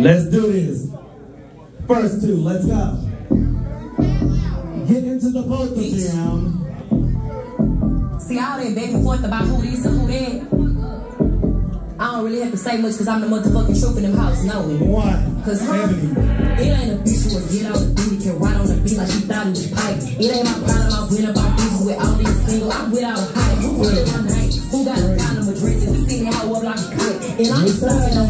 Let's do this. First two, let's go. Get into the both of them. See all that back and forth about who this and who that. I don't really have to say much because I'm the motherfucking truth in them house, no. One. Cause her, it ain't a bitch who will get on the beat, can ride on the beat like she thought it was pipe. It ain't my problem, I win about bitches with all these single, I'm without hype. Who put it on night? Who got a address and we see that hoe up like a kite? And I'm fucking on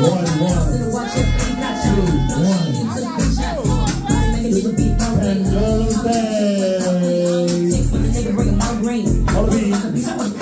One, one. Two, one. Pandora stage. Hold the beat.